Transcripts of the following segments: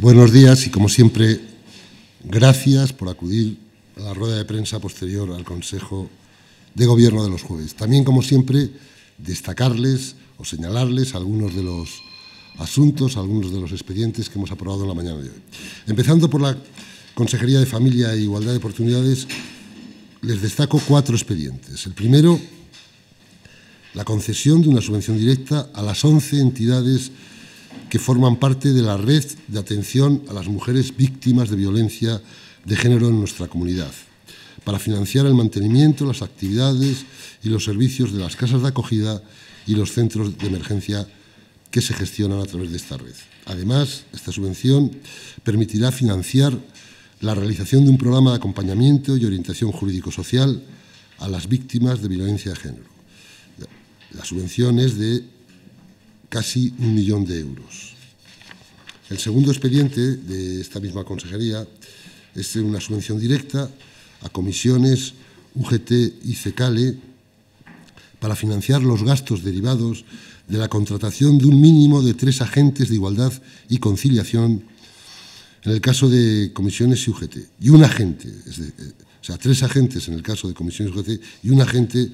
Buenos días y, como siempre, gracias por acudir a la rueda de prensa posterior al Consejo de Gobierno de los jueves. También, como siempre, destacarles o señalarles algunos de los asuntos, algunos de los expedientes que hemos aprobado en la mañana de hoy. Empezando por la Consejería de Familia e Igualdad de Oportunidades, les destaco cuatro expedientes. El primero, la concesión de una subvención directa a las 11 entidades que forman parte de la red de atención a las mujeres víctimas de violencia de género en nuestra comunidad, para financiar el mantenimiento, las actividades y los servicios de las casas de acogida y los centros de emergencia que se gestionan a través de esta red. Además, esta subvención permitirá financiar la realización de un programa de acompañamiento y orientación jurídico-social a las víctimas de violencia de género. La subvención es de casi un millón de euros. El segundo expediente de esta misma consejería es una subvención directa a comisiones UGT y CECALE para financiar los gastos derivados de la contratación de un mínimo de tres agentes de igualdad y conciliación en el caso de comisiones y UGT, y un agente, o sea, tres agentes en el caso de comisiones y UGT y un agente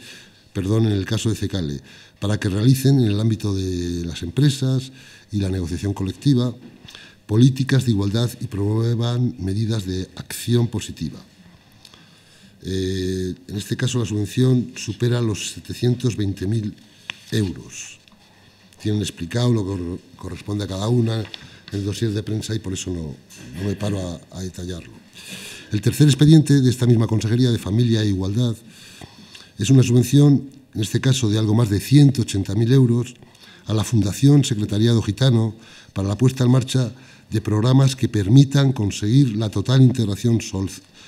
perdón, en el caso de CECALE, para que realicen en el ámbito de las empresas y la negociación colectiva políticas de igualdad y promuevan medidas de acción positiva. Eh, en este caso, la subvención supera los 720.000 euros. Tienen explicado lo que corresponde a cada una en el dossier de prensa y por eso no, me paro a, a detallarlo. El tercer expediente de esta misma Consejería de Familia e Igualdad es una subvención, en este caso de algo más de 180.000 euros, a la Fundación Secretariado Gitano para la puesta en marcha de programas que permitan conseguir la total integración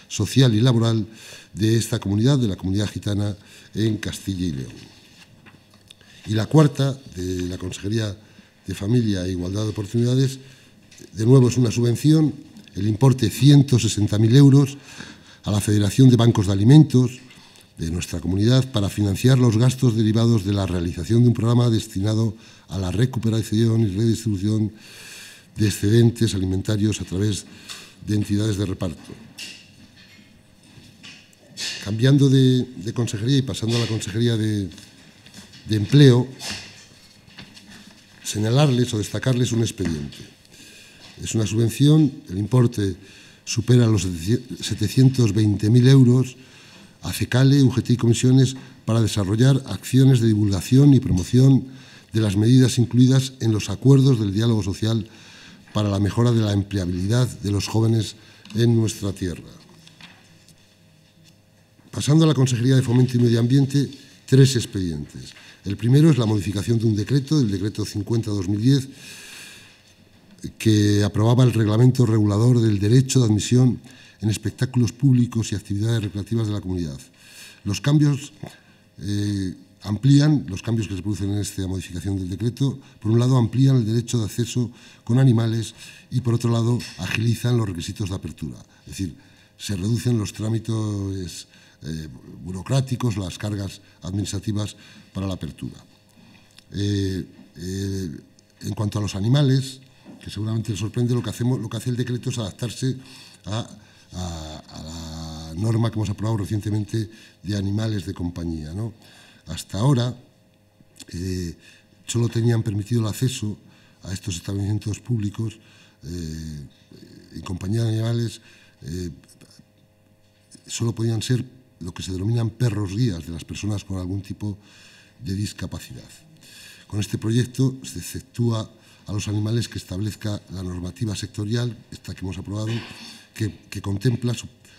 social y laboral de esta comunidad, de la comunidad gitana en Castilla y León. Y la cuarta, de la Consejería de Familia e Igualdad de Oportunidades, de nuevo es una subvención, el importe 160.000 euros a la Federación de Bancos de Alimentos, de nuestra comunidad para financiar los gastos derivados de la realización de un programa destinado a la recuperación y redistribución de excedentes alimentarios a través de entidades de reparto. Cambiando de, consejería y pasando a la consejería de, empleo, señalarles o destacarles un expediente. Es una subvención, el importe supera los 720.000 euros a CECALE, UGT y comisiones para desarrollar acciones de divulgación y promoción de las medidas incluidas en los acuerdos del diálogo social para la mejora de la empleabilidad de los jóvenes en nuestra tierra. Pasando a la Consejería de Fomento y Medio Ambiente, tres expedientes. El primero es la modificación de un decreto, el decreto 50-2010, que aprobaba el reglamento regulador del derecho de admisión en espectáculos públicos y actividades recreativas de la comunidad. Los cambios eh, amplían, los cambios que se producen en esta modificación del decreto, por un lado amplían el derecho de acceso con animales y por otro lado agilizan los requisitos de apertura. Es decir, se reducen los trámites eh, burocráticos, las cargas administrativas para la apertura. Eh, en cuanto a los animales, que seguramente les sorprende, lo que, hacemos, lo que hace el decreto es adaptarse a a, la norma que hemos aprobado recientemente de animales de compañía. Hasta ahora eh, solo tenían permitido el acceso a estos establecimientos públicos eh, en compañía de animales, eh, solo podían ser lo que se denominan perros guías de las personas con algún tipo de discapacidad. Con este proyecto se exceptúa a los animales que establezca la normativa sectorial, esta que hemos aprobado, que, contempla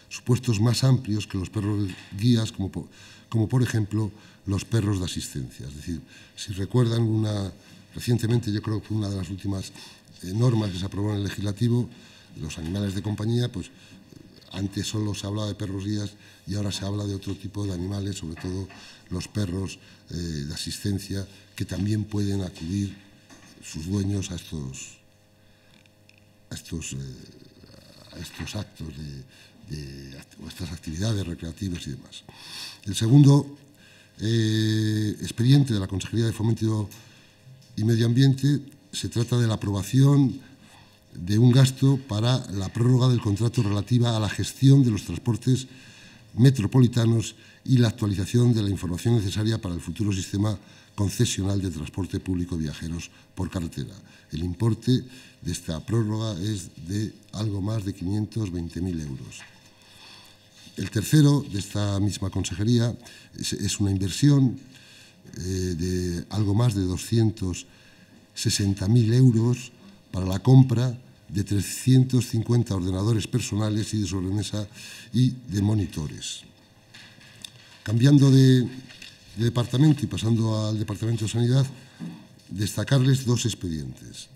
supuestos más amplios que los perros guías, como como por ejemplo los perros de asistencia. Es decir, si recuerdan, una, recientemente yo creo que fue una de las últimas eh, normas que se aprobó en el legislativo, los animales de compañía, pues antes solo se hablaba de perros guías y ahora se habla de otro tipo de animales, sobre todo los perros eh, de asistencia, que también pueden acudir sus dueños a estos, a estos eh, estos actos de, o estas actividades recreativas y demás. El segundo eh, expediente de la Consejería de Fomento y Medio Ambiente se trata de la aprobación de un gasto para la prórroga del contrato relativa a la gestión de los transportes metropolitanos y la actualización de la información necesaria para el futuro sistema concesional de transporte público viajeros por carretera. El importe de esta prórroga es de algo más de 520.000 euros. El tercero de esta misma consejería es, una inversión eh, de algo más de 260.000 euros para la compra de 350 ordenadores personales y de sobremesa y de monitores. Cambiando de, departamento y pasando al Departamento de Sanidad, destacarles dos expedientes.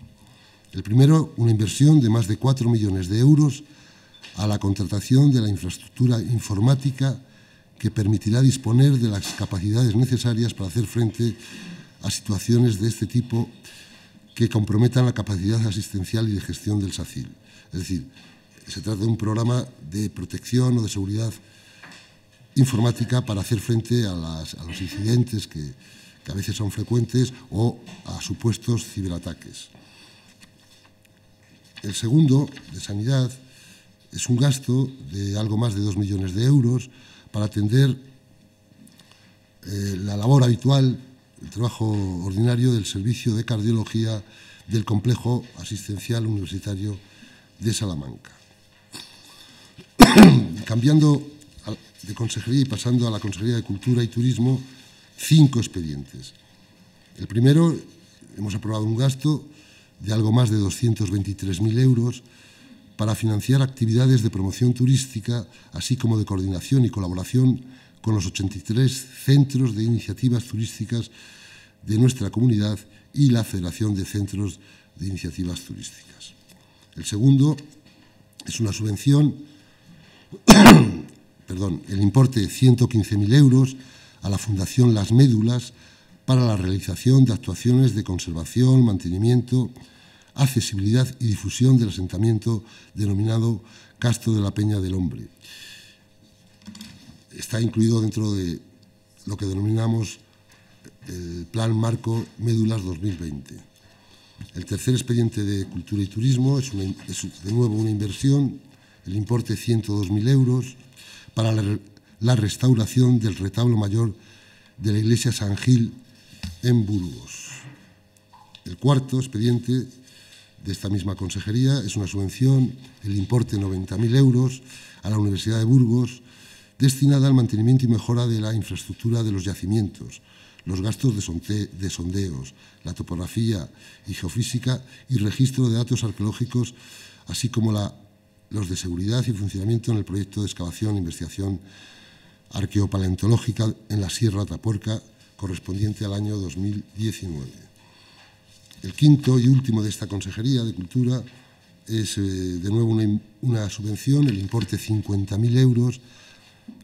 El primero, una inversión de más de 4 millones de euros a la contratación de la infraestructura informática que permitirá disponer de las capacidades necesarias para hacer frente a situaciones de este tipo que comprometan la capacidad asistencial y de gestión del SACIL. Es decir, se trata de un programa de protección o de seguridad informática para hacer frente a, los incidentes que, a veces son frecuentes o a supuestos ciberataques. El segundo, de sanidad, es un gasto de algo más de dos millones de euros para atender eh, la labor habitual el trabajo ordinario del Servicio de Cardiología del Complejo Asistencial Universitario de Salamanca. Cambiando de consejería y pasando a la Consejería de Cultura y Turismo, cinco expedientes. El primero, hemos aprobado un gasto de algo más de 223.000 euros para financiar actividades de promoción turística, así como de coordinación y colaboración con los 83 centros de iniciativas turísticas de nuestra comunidad y la Federación de Centros de Iniciativas Turísticas. El segundo es una subvención, perdón, el importe de 115.000 euros a la Fundación Las Médulas para la realización de actuaciones de conservación, mantenimiento, accesibilidad y difusión del asentamiento denominado Castro de la Peña del Hombre está incluido dentro de lo que denominamos el Plan Marco Médulas 2020. El tercer expediente de Cultura y Turismo es, de nuevo una inversión, el importe 102.000 euros, para la, restauración del retablo mayor de la iglesia San Gil en Burgos. El cuarto expediente de esta misma consejería es una subvención, el importe 90.000 euros, a la Universidad de Burgos destinada al mantenimiento y mejora de la infraestructura de los yacimientos, los gastos de, sondeos, la topografía y geofísica y registro de datos arqueológicos, así como los de seguridad y funcionamiento en el proyecto de excavación e investigación arqueopaleontológica en la Sierra Tapuerca, correspondiente al año 2019. El quinto y último de esta Consejería de Cultura es, eh, de nuevo, una, subvención, el importe 50.000 euros,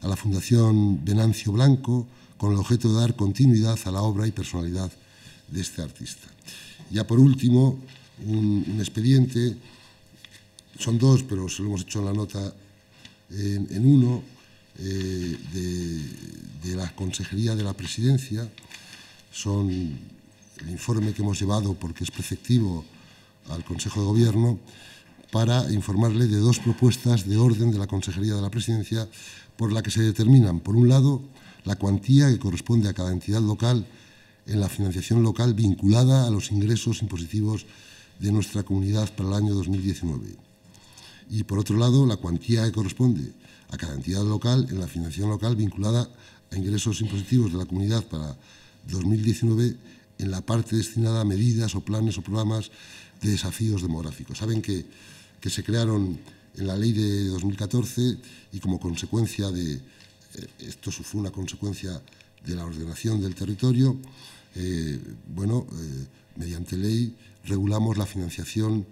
a la Fundación Venancio Blanco con el objeto de dar continuidad a la obra y personalidad de este artista. Ya por último, un, expediente, son dos, pero se lo hemos hecho en la nota en, uno, eh, de, la Consejería de la Presidencia, son el informe que hemos llevado porque es preceptivo al Consejo de Gobierno para informarle de dos propuestas de orden de la Consejería de la Presidencia por la que se determinan, por un lado, la cuantía que corresponde a cada entidad local en la financiación local vinculada a los ingresos impositivos de nuestra comunidad para el año 2019. Y, por otro lado, la cuantía que corresponde a cada entidad local en la financiación local vinculada a ingresos impositivos de la comunidad para 2019 en la parte destinada a medidas o planes o programas de desafíos demográficos. Saben que, que se crearon en la ley de 2014 y como consecuencia de, eh, esto fue una consecuencia de la ordenación del territorio, eh, bueno, eh, mediante ley regulamos la financiación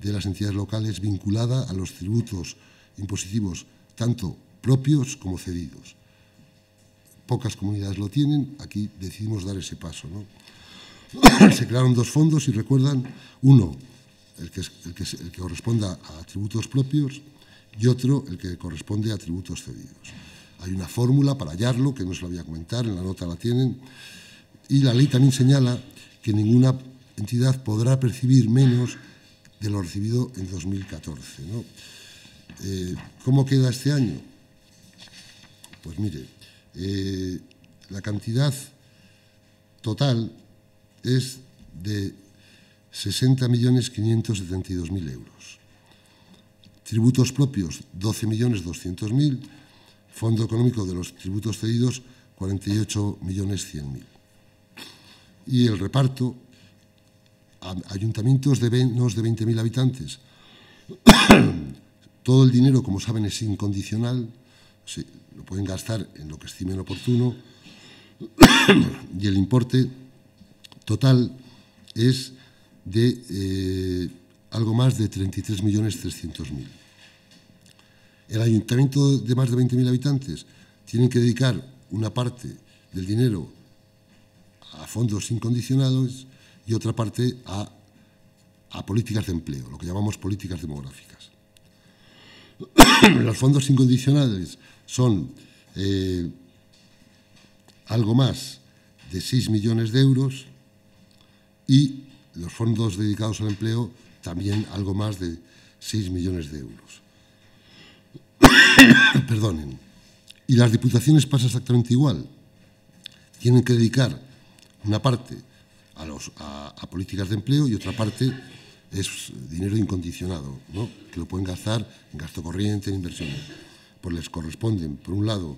de las entidades locales vinculada a los tributos impositivos, tanto propios como cedidos. Pocas comunidades lo tienen, aquí decidimos dar ese paso. Se crearon dos fondos, si recuerdan, uno el que, corresponda a tributos propios y otro el que corresponde a tributos cedidos. Hay una fórmula para hallarlo, que no se lo voy a comentar, en la nota la tienen, y la ley también señala que ninguna entidad podrá percibir menos de lo recibido en 2014. Eh, ¿Cómo queda este año? Pues mire, eh, la cantidad total es de 60.572.000 euros. Tributos propios, 12.200.000. Fondo económico de los tributos cedidos, 48.100.000. Y el reparto, ayuntamientos de menos de 20.000 habitantes. Todo el dinero, como saben, es incondicional, lo pueden gastar en lo que estimen oportuno y el importe total es de eh, algo más de 33.300.000. El ayuntamiento de más de 20.000 habitantes tiene que dedicar una parte del dinero a fondos incondicionados y otra parte a, políticas de empleo, lo que llamamos políticas demográficas. Los fondos incondicionales son eh, algo más de 6 millones de euros y los fondos dedicados al empleo también algo más de 6 millones de euros. Perdonen. Y las diputaciones pasa exactamente igual. Tienen que dedicar una parte a, políticas de empleo y otra parte es dinero incondicionado, que lo pueden gastar en gasto corriente, en inversiones. Pues les corresponden, por un lado,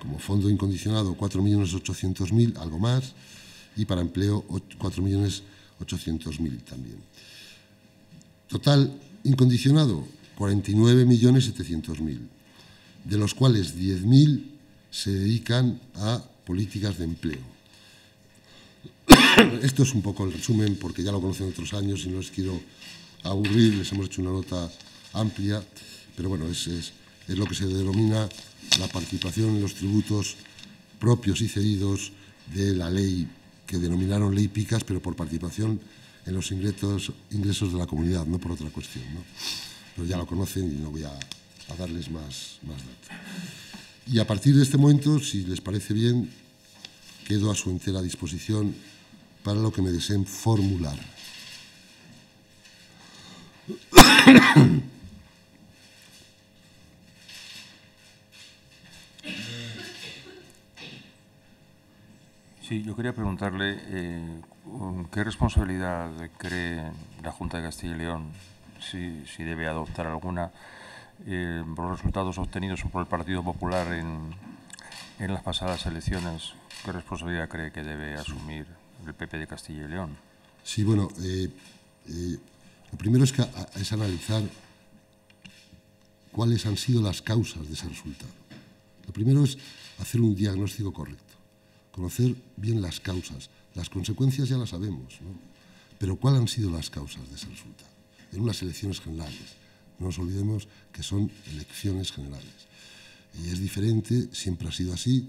como fondo incondicionado 4.800.000, algo más, y para empleo 4.800.000 también. Total incondicionado 49.700.000, de los cuales 10.000 se dedican a políticas de empleo. Esto es un poco el resumen, porque ya lo conocen otros años y no les quiero aburrir, les hemos hecho una nota amplia, pero bueno, es, es lo que se denomina la participación en los tributos propios y cedidos de la ley que denominaron ley PICAS, pero por participación en los ingresos, ingresos de la comunidad, no por otra cuestión. ¿no? Pero ya lo conocen y no voy a, a darles más, más datos. Y a partir de este momento, si les parece bien, quedo a su entera disposición para lo que me deseen formular. Sí, yo quería preguntarle eh, qué responsabilidad cree la Junta de Castilla y León, si, debe adoptar alguna, eh, por los resultados obtenidos por el Partido Popular en, las pasadas elecciones. ¿Qué responsabilidad cree que debe asumir el PP de Castilla y León? Sí, bueno, eh, lo primero es, es analizar cuáles han sido las causas de ese resultado. Lo primero es hacer un diagnóstico correcto conocer bien las causas. Las consecuencias ya las sabemos, ¿no? pero ¿cuáles han sido las causas de ese resultado? En unas elecciones generales. No nos olvidemos que son elecciones generales. Y es diferente, siempre ha sido así,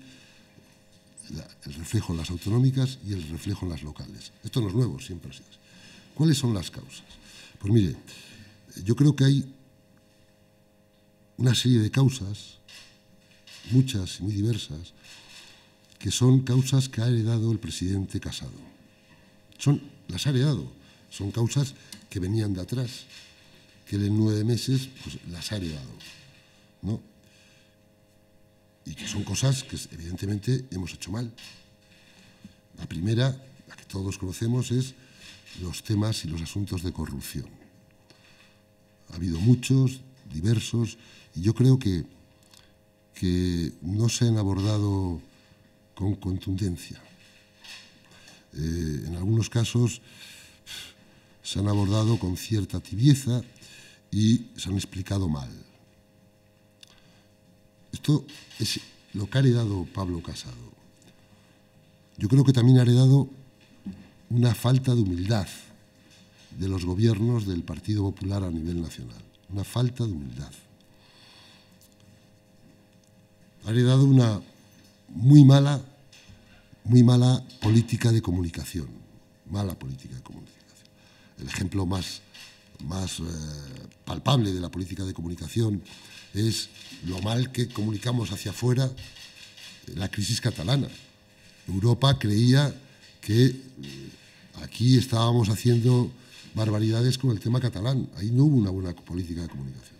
el reflejo en las autonómicas y el reflejo en las locales. Esto no es nuevo, siempre ha sido así. ¿Cuáles son las causas? Pues mire, yo creo que hay una serie de causas, muchas y muy diversas, que son causas que ha heredado el presidente Casado. Son, las ha heredado, son causas que venían de atrás, que él en nueve meses pues, las ha heredado. ¿no? Y que son cosas que evidentemente hemos hecho mal. La primera, la que todos conocemos, es los temas y los asuntos de corrupción. Ha habido muchos, diversos, y yo creo que, que no se han abordado con contundencia. Eh, en algunos casos se han abordado con cierta tibieza y se han explicado mal. Esto es lo que ha heredado Pablo Casado. Yo creo que también ha heredado una falta de humildad de los gobiernos del Partido Popular a nivel nacional. Una falta de humildad. Ha heredado una muy mala, muy mala política de comunicación, mala política de comunicación. El ejemplo más, más eh, palpable de la política de comunicación es lo mal que comunicamos hacia afuera la crisis catalana. Europa creía que eh, aquí estábamos haciendo barbaridades con el tema catalán. Ahí no hubo una buena política de comunicación.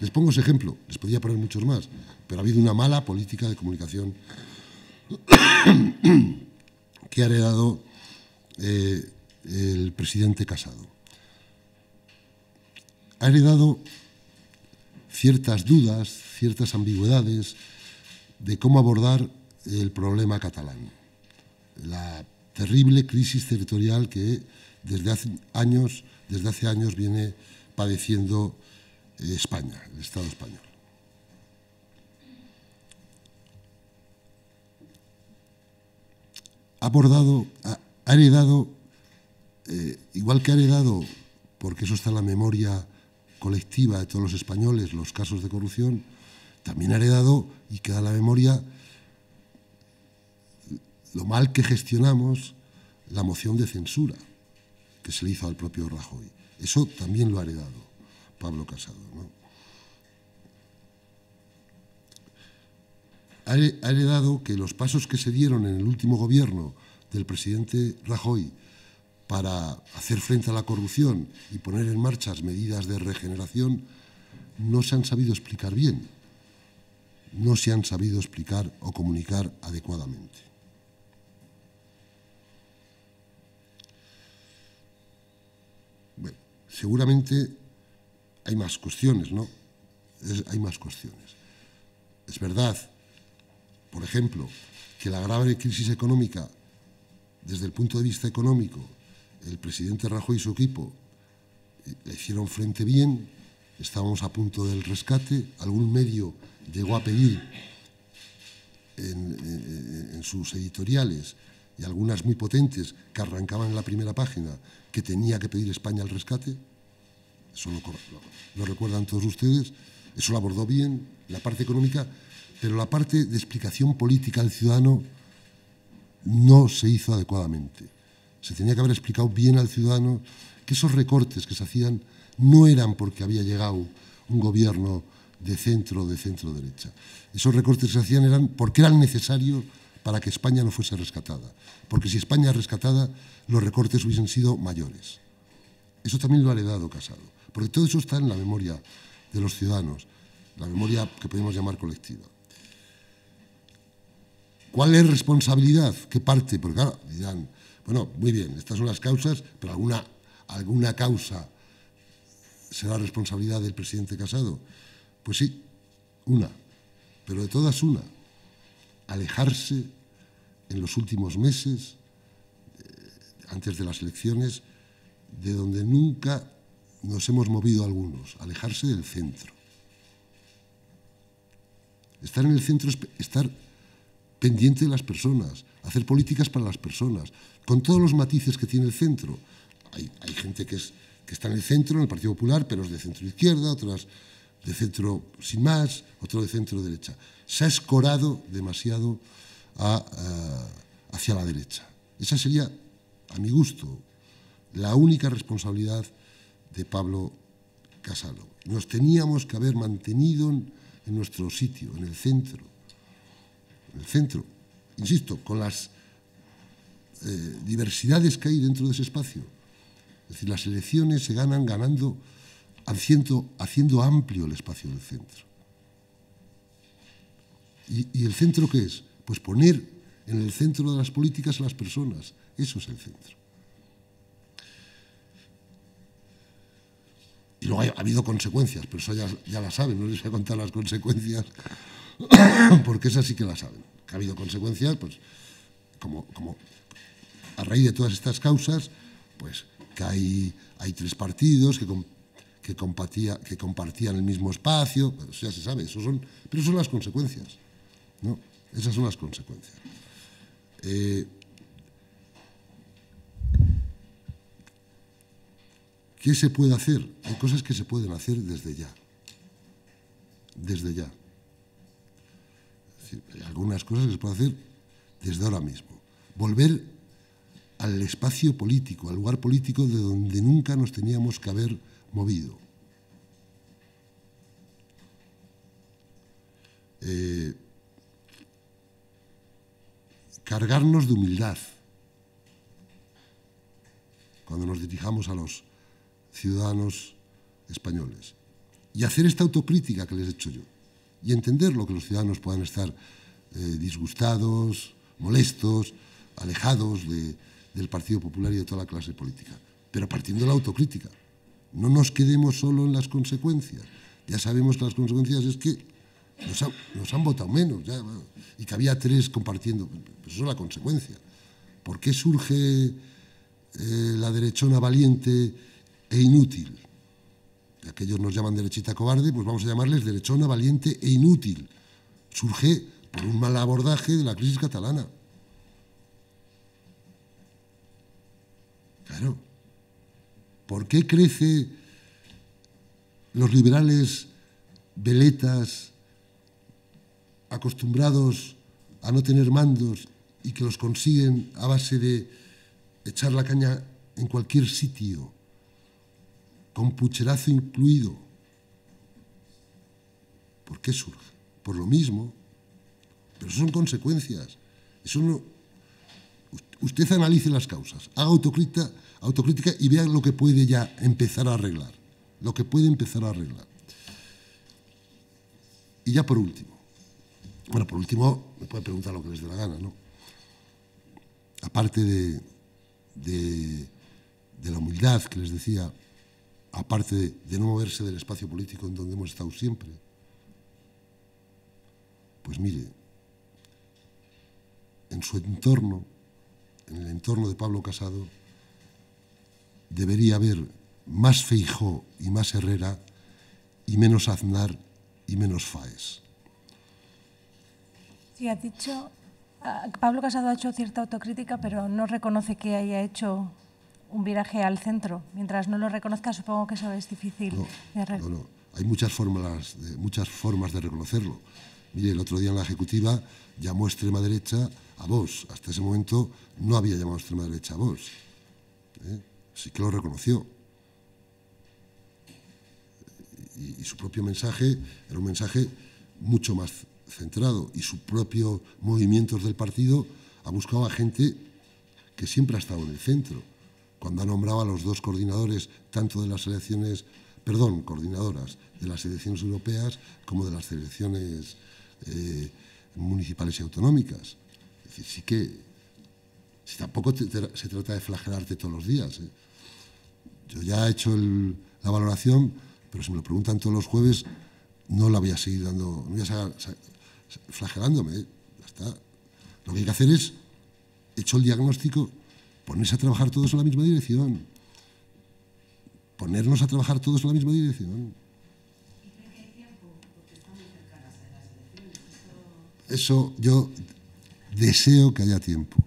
Les pongo ese ejemplo, les podía poner muchos más, pero ha habido una mala política de comunicación que ha heredado eh, el presidente Casado. Ha heredado ciertas dudas, ciertas ambigüedades de cómo abordar el problema catalán. La terrible crisis territorial que desde hace años, desde hace años viene padeciendo eh, España, el Estado español. Ha abordado, ha, heredado, eh, igual que ha heredado, porque eso está en la memoria colectiva de todos los españoles, los casos de corrupción, también ha heredado y queda en la memoria lo mal que gestionamos la moción de censura que se le hizo al propio Rajoy. Eso también lo ha heredado Pablo Casado. Ha heredado que los pasos que se dieron en el último gobierno del presidente Rajoy para hacer frente a la corrupción y poner en marcha medidas de regeneración no se han sabido explicar bien, no se han sabido explicar o comunicar adecuadamente. seguramente hay más cuestiones, ¿no? hay más cuestiones. Es verdad, por ejemplo, que la grave crisis económica, desde el punto de vista económico, el presidente Rajoy y su equipo eh, le hicieron frente bien, estábamos a punto del rescate, algún medio llegó a pedir en, sus editoriales y algunas muy potentes que arrancaban en la primera página que tenía que pedir España el rescate, eso lo, recuerdan todos ustedes, eso lo abordó bien, la parte económica, pero la parte de explicación política al ciudadano no se hizo adecuadamente. Se tenía que haber explicado bien al ciudadano que esos recortes que se hacían no eran porque había llegado un gobierno de centro o de centro derecha. Esos recortes que se hacían eran porque eran necesarios para que España no fuese rescatada. Porque si España es rescatada, los recortes hubiesen sido mayores. Eso también lo ha heredado Casado. Porque todo eso está en la memoria de los ciudadanos, la memoria que podemos llamar colectiva. ¿Cuál es responsabilidad? ¿Qué parte? Porque claro, dirán, bueno, muy bien, estas son las causas, pero alguna, alguna causa será responsabilidad del presidente Casado. Pues sí, una, pero de todas una alejarse en los últimos meses, eh, antes de las elecciones, de donde nunca nos hemos movido algunos, alejarse del centro. Estar en el centro es estar pendiente de las personas, hacer políticas para las personas, con todos los matices que tiene el centro. Hay, gente que, es, que está en el centro, en el Partido Popular, pero es de centro izquierda, otras de centro sin más, otro de centro derecha. Se ha escorado demasiado hacia la derecha. Esa sería, a mi gusto, la única responsabilidad de Pablo Casado. Nos teníamos que haber mantenido en, nuestro sitio, en el centro. El centro, insisto, con las eh, diversidades que hay dentro de ese espacio. Es decir, las elecciones se ganan ganando haciendo, amplio el espacio del centro. ¿Y, el centro qué es? Pues poner en el centro de las políticas a las personas. Eso es el centro. Y luego ha habido consecuencias, pero eso ya la saben, no les voy a contar las consecuencias, porque esas sí que la saben. Que ha habido consecuencias, pues, como, como a raíz de todas estas causas, pues que hay, hay tres partidos que que, que compartían el mismo espacio, eso ya se sabe, eso son, pero son las consecuencias. ¿no? Esas son las consecuencias. Eh, ¿Qué se puede hacer? Hay cosas que se pueden hacer desde ya. Desde ya. Algunas cosas que se pueden hacer desde ahora mismo. Volver al espacio político, al lugar político de donde nunca nos teníamos que haber movido. Eh, cargarnos de humildad cuando nos dirijamos a los, ciudadanos españoles. Y hacer esta autocrítica que les he hecho yo. Y entender lo que los ciudadanos puedan estar eh, disgustados, molestos, alejados de, del Partido Popular y de toda la clase política. Pero partiendo de la autocrítica. No nos quedemos solo en las consecuencias. Ya sabemos que las consecuencias es que nos, ha, nos han votado menos y que había tres compartiendo. Pues eso es la consecuencia. ¿Por qué surge eh, la derechona valiente e inútil? Aquellos nos llaman derechita cobarde, pues vamos a llamarles derechona valiente e inútil. Surge por un mal abordaje de la crisis catalana. Claro. ¿Por qué crece los liberales veletas acostumbrados a no tener mandos y que los consiguen a base de echar la caña en cualquier sitio, con pucherazo incluido? ¿Por qué surge? Por lo mismo. Pero son consecuencias. Eso no, usted analice las causas, haga autocrítica, autocrítica y vea lo que puede ya empezar a arreglar, lo que puede empezar a arreglar. Y ya por último, bueno, por último, me puede preguntar lo que les dé la gana, ¿no? Aparte de, de la humildad que les decía, aparte de, no moverse del espacio político en donde hemos estado siempre, pues mire, en su entorno en el entorno de Pablo Casado, debería haber más Feijó y más Herrera y menos Aznar y menos Faes. Sí, ha dicho, ah, Pablo Casado ha hecho cierta autocrítica, pero no reconoce que haya hecho un viraje al centro. Mientras no lo reconozca, supongo que eso es difícil no, de. No, no. Hay muchas formas, de, muchas formas de reconocerlo. Mire, el otro día en la Ejecutiva llamó extrema derecha a vos. Hasta ese momento no había llamado extrema derecha a vos. ¿eh? Sí que lo reconoció. Y, y, su propio mensaje era un mensaje mucho más centrado. Y su propio movimientos del partido ha buscado a gente que siempre ha estado en el centro. Cuando ha nombrado a los dos coordinadores, tanto de las elecciones, perdón, coordinadoras de las elecciones europeas como de las elecciones eh, municipales y autonómicas. Es decir, sí que si tampoco se trata de flagelarte todos los días. ¿eh? Yo ya he hecho la valoración, pero si me lo preguntan todos los jueves, no la voy a seguir dando, no voy a seguir flagelándome. ¿eh? Ya está. Lo que hay que hacer es, hecho el diagnóstico, ponerse a trabajar todos en la misma dirección. Ponernos a trabajar todos en la misma dirección. Eso yo deseo que haya tiempo.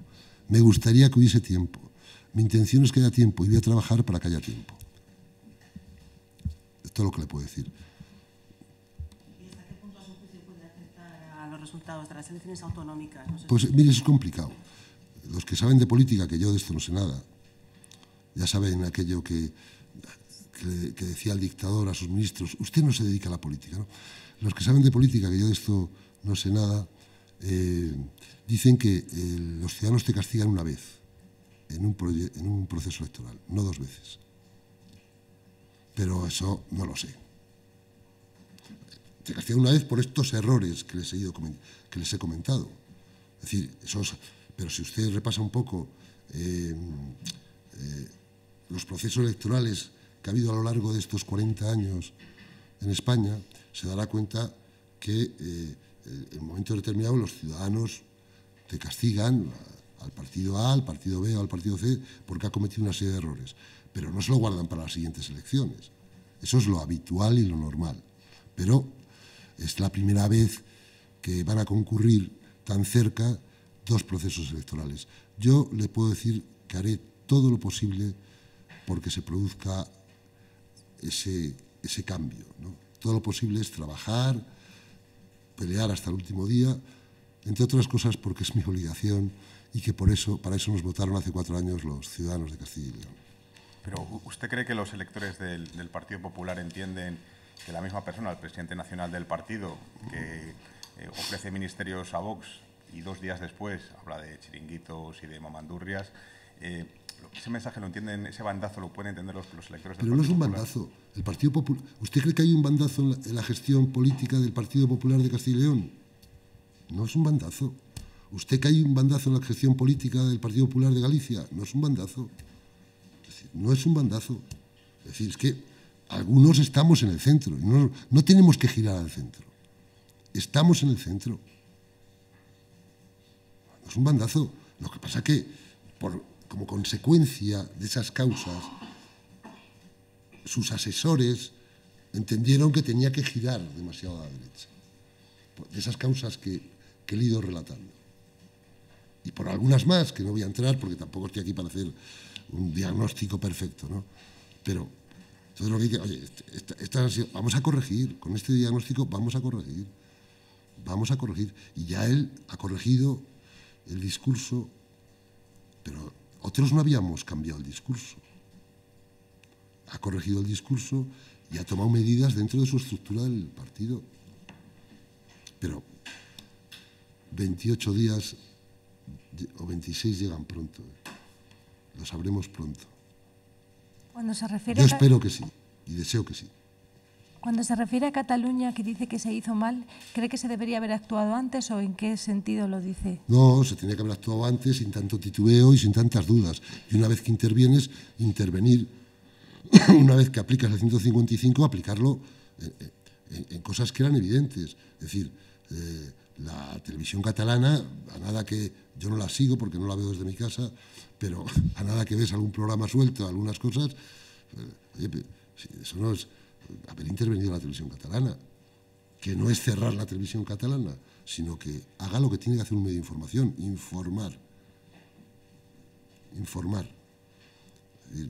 Me gustaría que hubiese tiempo. Mi intención es que haya tiempo y voy a trabajar para que haya tiempo. Esto es lo que le puedo decir. ¿Y hasta qué punto a su juicio puede afectar a los resultados de las elecciones autonómicas? No sé pues mire, eso es complicado. Los que saben de política, que yo de esto no sé nada, ya saben aquello que, que, decía el dictador a sus ministros, usted no se dedica a la política. ¿no? Los que saben de política, que yo de esto no sé nada, eh, dicen que eh, los ciudadanos te castigan una vez en un, en un proceso electoral, no dos veces. Pero eso no lo sé. Te castigan una vez por estos errores que les he, ido, que les he comentado. Es decir, esos, pero si usted repasa un poco eh, eh, los procesos electorales que ha habido a lo largo de estos 40 años en España, se dará cuenta que eh, en momentos determinados los ciudadanos te castigan al partido A, al partido B o al partido C porque ha cometido una serie de errores, pero no se lo guardan para las siguientes elecciones. Eso es lo habitual y lo normal. Pero es la primera vez que van a concurrir tan cerca dos procesos electorales. Yo le puedo decir que haré todo lo posible porque se produzca ese, ese cambio. ¿no? Todo lo posible es trabajar, pelear hasta el último día, entre otras cosas porque es mi obligación y que por eso, para eso nos votaron hace cuatro años los ciudadanos de Castilla y León. Pero ¿usted cree que los electores del, del Partido Popular entienden que la misma persona, el presidente nacional del partido, que eh, ofrece ministerios a Vox y dos días después habla de chiringuitos y de mamandurrias, eh, ese mensaje lo entienden, ese bandazo lo pueden entender los, los electores del Pero no es un bandazo. El Partido Popular. ¿Usted cree que hay un bandazo en la, en la gestión política del Partido Popular de Castilla y León? No es un bandazo. ¿Usted que hay un bandazo en la gestión política del Partido Popular de Galicia? No es un bandazo. Es decir, no es un bandazo. Es decir, es que algunos estamos en el centro. Y no, no tenemos que girar al centro. Estamos en el centro. Es un bandazo. Lo que pasa que, por, como consecuencia de esas causas, sus asesores entendieron que tenía que girar demasiado a la derecha. De esas causas que, he ido relatando. Y por algunas más, que no voy a entrar porque tampoco estoy aquí para hacer un diagnóstico perfecto, ¿no? Pero, entonces lo que que, oye, esta, esta, vamos a corregir, con este diagnóstico vamos a corregir, vamos a corregir. Y ya él ha corregido el discurso, pero otros no habíamos cambiado el discurso. Ha corregido el discurso y ha tomado medidas dentro de su estructura del partido. Pero 28 días o 26 llegan pronto. ¿eh? Lo sabremos pronto. Cuando se refiere Yo espero que sí y deseo que sí. Cuando se refiere a Cataluña, que dice que se hizo mal, ¿cree que se debería haber actuado antes o en qué sentido lo dice? No, se tenía que haber actuado antes sin tanto titubeo y sin tantas dudas. Y una vez que intervienes, intervenir. una vez que aplicas el 155, aplicarlo en, cosas que eran evidentes. Es decir, eh, la televisión catalana, a nada que yo no la sigo porque no la veo desde mi casa, pero a nada que ves algún programa suelto, algunas cosas, eh, oye, eso no es haber intervenido la televisión catalana, que no es cerrar la televisión catalana, sino que haga lo que tiene que hacer un medio de información, informar. Informar.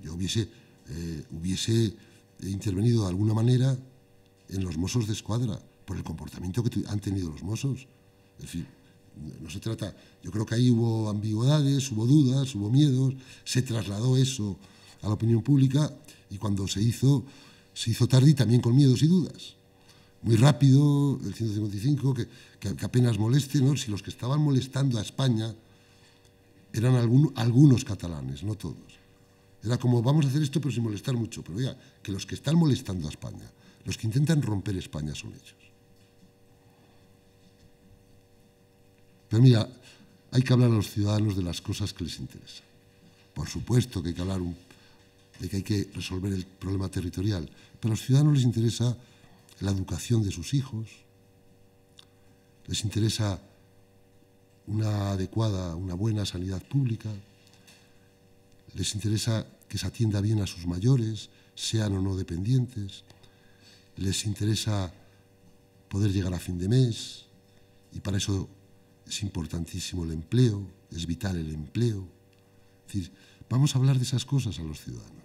Yo hubiese, eh, hubiese intervenido de alguna manera en los mozos de escuadra, por el comportamiento que han tenido los mozos. Es decir, no se trata, yo creo que ahí hubo ambigüedades, hubo dudas, hubo miedos, se trasladó eso a la opinión pública y cuando se hizo, se hizo tarde y también con miedos y dudas. Muy rápido, el 155, que, apenas moleste, ¿no? si los que estaban molestando a España eran algunos catalanes, no todos. Era como, vamos a hacer esto pero sin molestar mucho, pero oiga, que los que están molestando a España, los que intentan romper España son ellos. Pero mira, hay que hablar a los ciudadanos de las cosas que les interesan. Por supuesto que hay que hablar un, de que hay que resolver el problema territorial, pero a los ciudadanos les interesa la educación de sus hijos, les interesa una adecuada, una buena sanidad pública, les interesa que se atienda bien a sus mayores, sean o no dependientes, les interesa poder llegar a fin de mes y para eso es importantísimo el empleo, es vital el empleo. Vamos a hablar de esas cosas a los ciudadanos.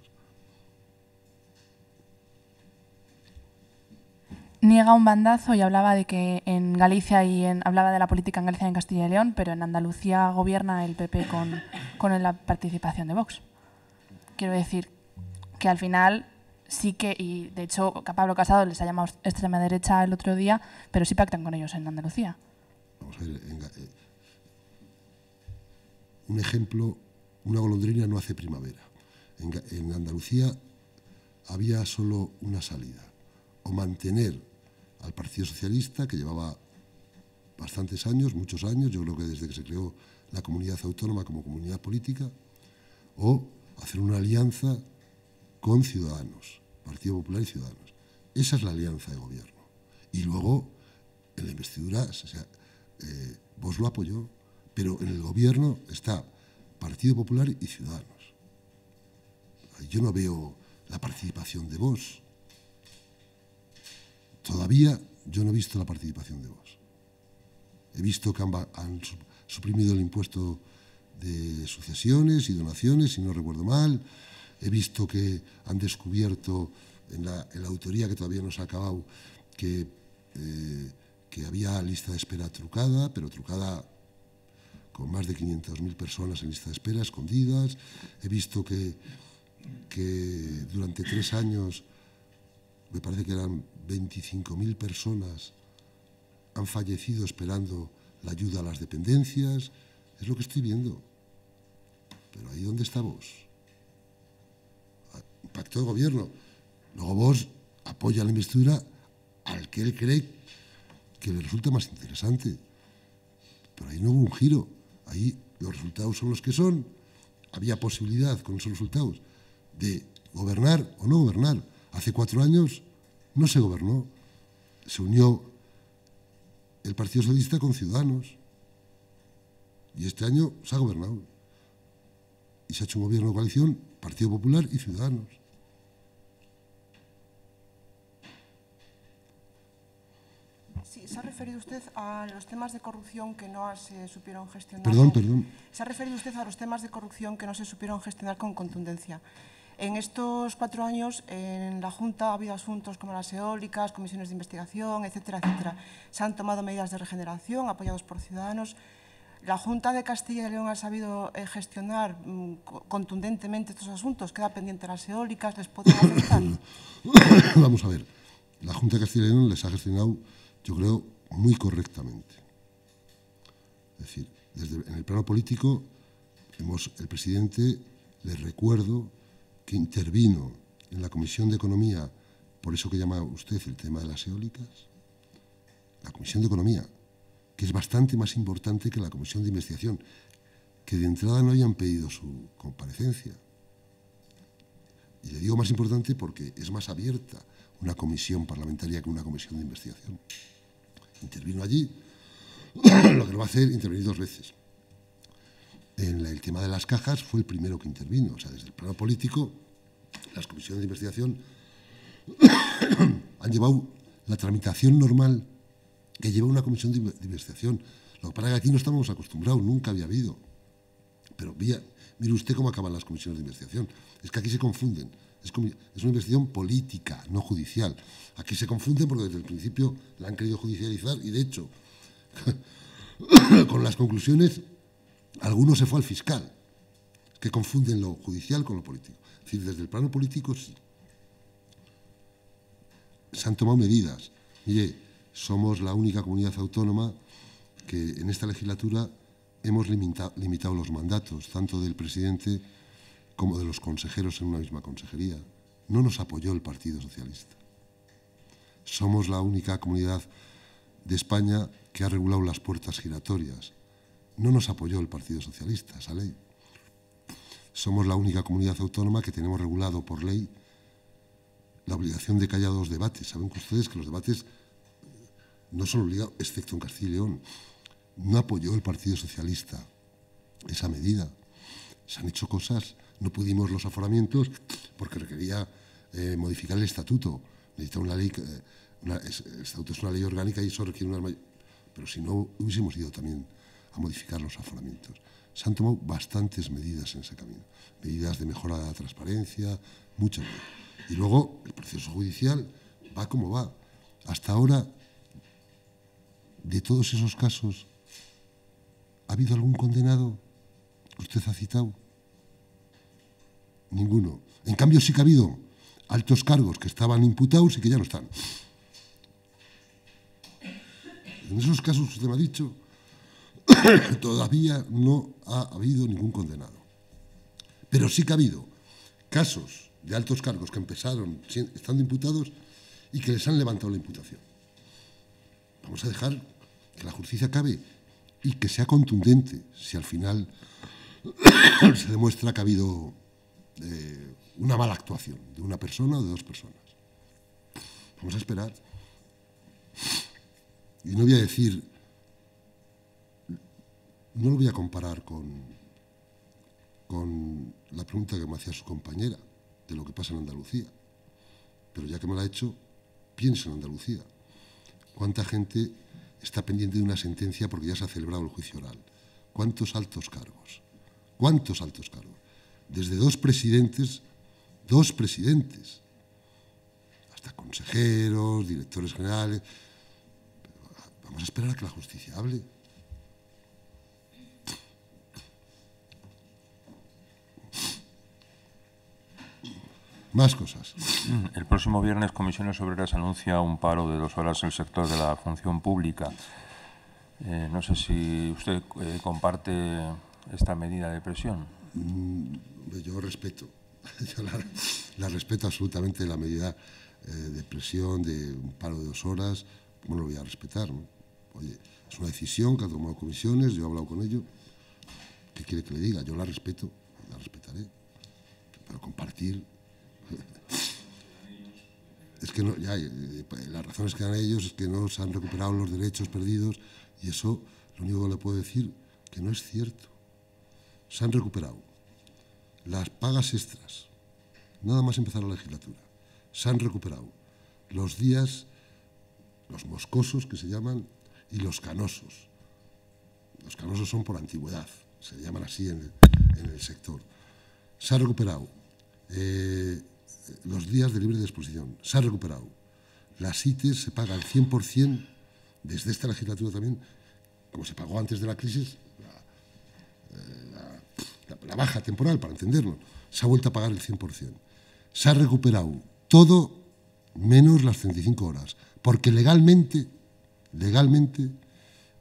Niega un bandazo y hablaba de que en Galicia y en, hablaba de la política en Galicia y en Castilla y León, pero en Andalucía gobierna el PP con, con la participación de Vox. Quiero decir que al final sí que, y de hecho Pablo Casado les ha llamado extrema derecha el otro día, pero sí pactan con ellos en Andalucía. Vamos a ver, eh, un ejemplo, una golondrina no hace primavera. En, Andalucía había solo una salida, o mantener al Partido Socialista, que llevaba bastantes años, muchos años, yo creo que desde que se creó la comunidad autónoma como comunidad política, o hacer una alianza con Ciudadanos, Partido Popular y Ciudadanos. Esa es la alianza de gobierno. Y luego, en la investidura, eh, vos lo apoyó, pero en el gobierno está Partido Popular y Ciudadanos. Yo no veo la participación de vos. Todavía yo no he visto la participación de vos. He visto que han, han suprimido el impuesto de sucesiones y donaciones, si no recuerdo mal. He visto que han descubierto en la, en la autoría que todavía no se ha acabado que eh, que había lista de espera trucada, pero trucada con más de 500.000 personas en lista de espera, escondidas. He visto que, que durante tres años, me parece que eran 25.000 personas, han fallecido esperando la ayuda a las dependencias. Es lo que estoy viendo. Pero ahí vos. un pacto de gobierno. Luego vos apoya la investidura al que él cree que le resulta más interesante. Pero ahí no hubo un giro. Ahí los resultados son los que son. Había posibilidad con esos resultados de gobernar o no gobernar. Hace cuatro años no se gobernó. Se unió el Partido Socialista con Ciudadanos. Y este año se ha gobernado. Y se ha hecho un gobierno de coalición, Partido Popular y Ciudadanos. Sí, se ha referido usted a los temas de corrupción que no se supieron gestionar. Perdón, perdón. Se ha referido usted a los temas de corrupción que no se supieron gestionar con contundencia. En estos cuatro años, en la Junta ha habido asuntos como las eólicas, comisiones de investigación, etcétera, etcétera. Se han tomado medidas de regeneración apoyados por ciudadanos. ¿La Junta de Castilla y León ha sabido eh, gestionar mm, co- contundentemente estos asuntos? ¿Queda pendiente las eólicas? ¿Les pueden afectar? Vamos a ver, la Junta de Castilla y León les ha gestionado, yo creo, muy correctamente. Es decir, desde, en el plano político, hemos, el presidente, les recuerdo que intervino en la Comisión de Economía, por eso que llama usted el tema de las eólicas, la Comisión de Economía, que es bastante más importante que la Comisión de Investigación, que de entrada no hayan pedido su comparecencia. Y le digo más importante porque es más abierta una comisión parlamentaria que una comisión de investigación. Intervino allí, lo que lo va a hacer, intervenir dos veces. En el tema de las cajas fue el primero que intervino. O sea, desde el plano político, las comisiones de investigación han llevado la tramitación normal que lleva una comisión de, inve- de investigación. Lo que pasa es que aquí no estamos acostumbrados, nunca había habido. Pero mire usted cómo acaban las comisiones de investigación. Es que aquí se confunden. Es, es una investigación política, no judicial. Aquí se confunden porque desde el principio la han querido judicializar y, de hecho, con las conclusiones, alguno se fue al fiscal, que confunden lo judicial con lo político. Es decir, desde el plano político sí. Se han tomado medidas. Mire, somos la única comunidad autónoma que en esta legislatura hemos limita- limitado los mandatos, tanto del presidente como de los consejeros en una misma consejería. No nos apoyó el Partido Socialista. Somos la única comunidad de España que ha regulado las puertas giratorias. No nos apoyó el Partido Socialista esa ley. Somos la única comunidad autónoma que tenemos regulado por ley la obligación de callados debates. Saben que ustedes que los debates no son obligados, excepto en Castilla y León. No apoyó el Partido Socialista esa medida. Se han hecho cosas, no pudimos los aforamientos porque requería eh, modificar el estatuto. Necesita una ley, que, eh, una- el estatuto es una ley orgánica y eso requiere una Pero si no, hubiésemos ido también modificar los aforamientos. Se han tomado bastantes medidas en ese camino. Medidas de mejora de la transparencia, muchas. Y luego el proceso judicial va como va. Hasta ahora, de todos esos casos, ¿ha habido algún condenado? ¿Usted ha citado? Ninguno. En cambio, sí que ha habido altos cargos que estaban imputados y que ya no están. En esos casos que usted me ha dicho, todavía no ha habido ningún condenado. Pero sí que ha habido casos de altos cargos que empezaron estando imputados y que les han levantado la imputación. Vamos a dejar que la justicia acabe y que sea contundente si al final se demuestra que ha habido eh, una mala actuación de una persona o de dos personas. Vamos a esperar. Y no voy a decir, no lo voy a comparar con, con la pregunta que me hacía su compañera de lo que pasa en Andalucía. Pero ya que me la ha hecho, piensa en Andalucía. ¿Cuánta gente está pendiente de una sentencia porque ya se ha celebrado el juicio oral? ¿Cuántos altos cargos? ¿Cuántos altos cargos? Desde dos presidentes, dos presidentes, hasta consejeros, directores generales. Vamos a esperar a que la justicia hable. Más cosas. El próximo viernes Comisiones Obreras anuncia un paro de dos horas en el sector de la función pública. Eh, no sé si usted eh, comparte esta medida de presión. Mm, Yo respeto yo la, la respeto absolutamente la medida eh, de presión de un paro de dos horas, ¿cómo lo voy a respetar? no? Oye, es una decisión que ha tomado comisiones, yo he hablado con ellos, ¿qué quiere que le diga? Yo la respeto, la respetaré, pero compartir... Es que no, ya, eh, las razones que dan ellos es que no se han recuperado los derechos perdidos y eso lo único que le puedo decir que no es cierto. Se han recuperado las pagas extras, nada más empezar la legislatura. Se han recuperado los días, los moscosos que se llaman, y los canosos. Los canosos son por antigüedad, se llaman así en el, en el sector. Se ha recuperado eh, los días de libre disposición, se ha recuperado. Las ITES se pagan 100% desde esta legislatura también, como se pagó antes de la crisis, la, eh, la, baja temporal, para entenderlo, se ha vuelto a pagar el 100%. Se ha recuperado todo menos las 35 horas, porque legalmente, legalmente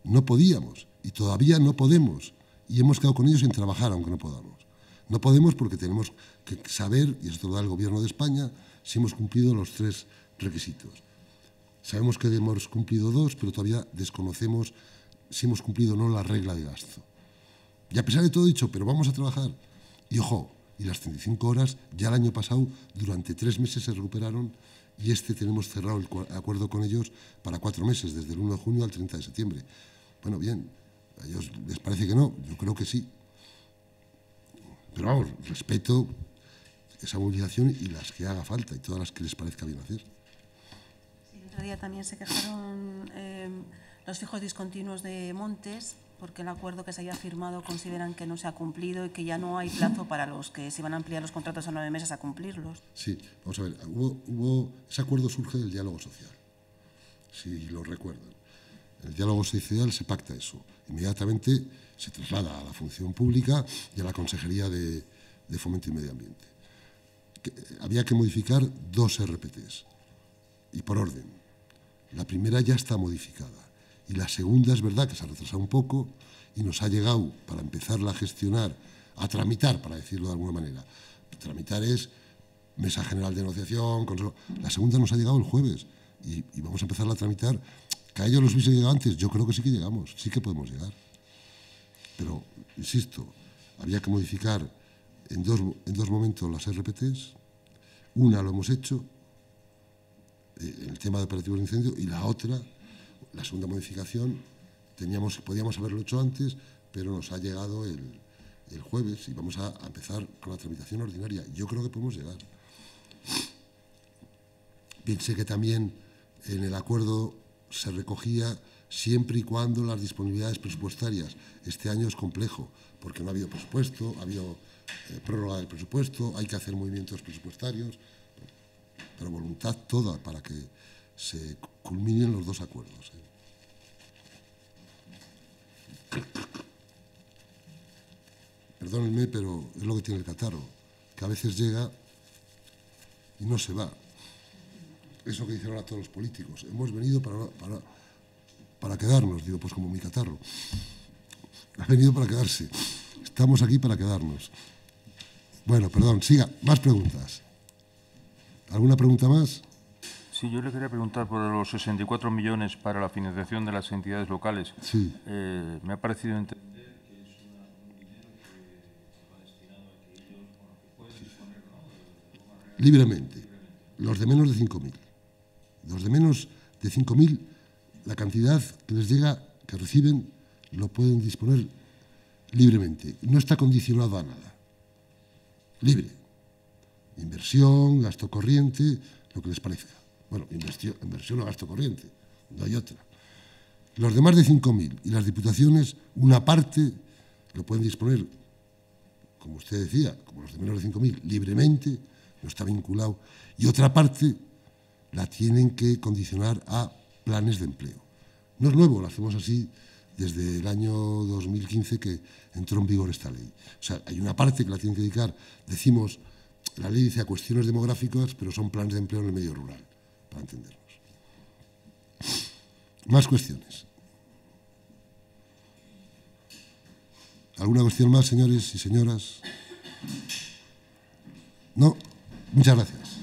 no podíamos y todavía no podemos y hemos quedado con ellos sin trabajar aunque no podamos. No podemos porque tenemos que saber, y esto lo da el Gobierno de España, si hemos cumplido los tres requisitos. Sabemos que hemos cumplido dos, pero todavía desconocemos si hemos cumplido o no la regla de gasto. Y a pesar de todo dicho, pero vamos a trabajar. Y ojo, y las 35 horas ya el año pasado durante tres meses se recuperaron y este tenemos cerrado el acuerdo con ellos para cuatro meses, desde el 1 de junio al 30 de septiembre. Bueno, bien, a ellos les parece que no, yo creo que sí. Pero vamos, respeto esa movilización y las que haga falta y todas las que les parezca bien hacer. Sí, el otro día también se quejaron eh, los fijos discontinuos de Montes porque el acuerdo que se haya firmado consideran que no se ha cumplido y que ya no hay plazo para los que se van a ampliar los contratos a nueve meses a cumplirlos. Sí, vamos a ver, hubo, hubo, ese acuerdo surge del diálogo social, si lo recuerdan. En el diálogo social se pacta eso. Inmediatamente se traslada a la función pública y a la Consejería de, de Fomento y Medio Ambiente. Había que modificar dos RPTs, y por orden. La primera ya está modificada y la segunda es verdad que se ha retrasado un poco y nos ha llegado para empezarla a gestionar, a tramitar, para decirlo de alguna manera. Tramitar es mesa general de negociación, consejo. La segunda nos ha llegado el jueves y, y vamos a empezarla a tramitar. Que a ellos los hubiese llegado antes, yo creo que sí que llegamos, sí que podemos llegar. Pero, insisto, había que modificar en dos, en dos momentos las RPTs. Una lo hemos hecho, eh, el tema de operativos de incendio, y la otra la segunda modificación teníamos, podíamos haberlo hecho antes, pero nos ha llegado el, el jueves y vamos a, empezar con la tramitación ordinaria. Yo creo que podemos llegar. Piense que también en el acuerdo se recogía siempre y cuando las disponibilidades presupuestarias. Este año es complejo porque no ha habido presupuesto, ha habido eh, prórroga del presupuesto, hay que hacer movimientos presupuestarios, pero voluntad toda para que se culminen los dos acuerdos. ¿eh? Perdónenme, pero es lo que tiene el catarro, que a veces llega y no se va. Eso que dicen ahora todos los políticos. Hemos venido para, para, para quedarnos, digo, pues como mi catarro. Ha venido para quedarse. Estamos aquí para quedarnos. Bueno, perdón, siga. Más preguntas. ¿Alguna pregunta más? Sí, yo le quería preguntar por los 64 millones para la financiación de las entidades locales. Sí. Eh, me ha parecido entender que es un dinero que va destinado a que ellos bueno, que pueden disponer ¿no? Libremente. Los de menos de 5.000. Los de menos de 5.000, la cantidad que les llega, que reciben, lo pueden disponer libremente. No está condicionado a nada. Libre. Inversión, gasto corriente, lo que les parezca. Bueno, inversión, o gasto corriente, no hay otra. Los demás de 5.000 y las diputaciones, una parte lo pueden disponer, como usted decía, como los de menos de 5.000, libremente, no está vinculado, y otra parte la tienen que condicionar a planes de empleo. No es nuevo, lo hacemos así desde el año 2015 que entró en vigor esta ley. O sea, hay una parte que la tienen que dedicar, decimos, la ley dice a cuestiones demográficas, pero son planes de empleo en el medio rural para entendernos. Más cuestiones. ¿Alguna cuestión más, señores y señoras? No, muchas gracias.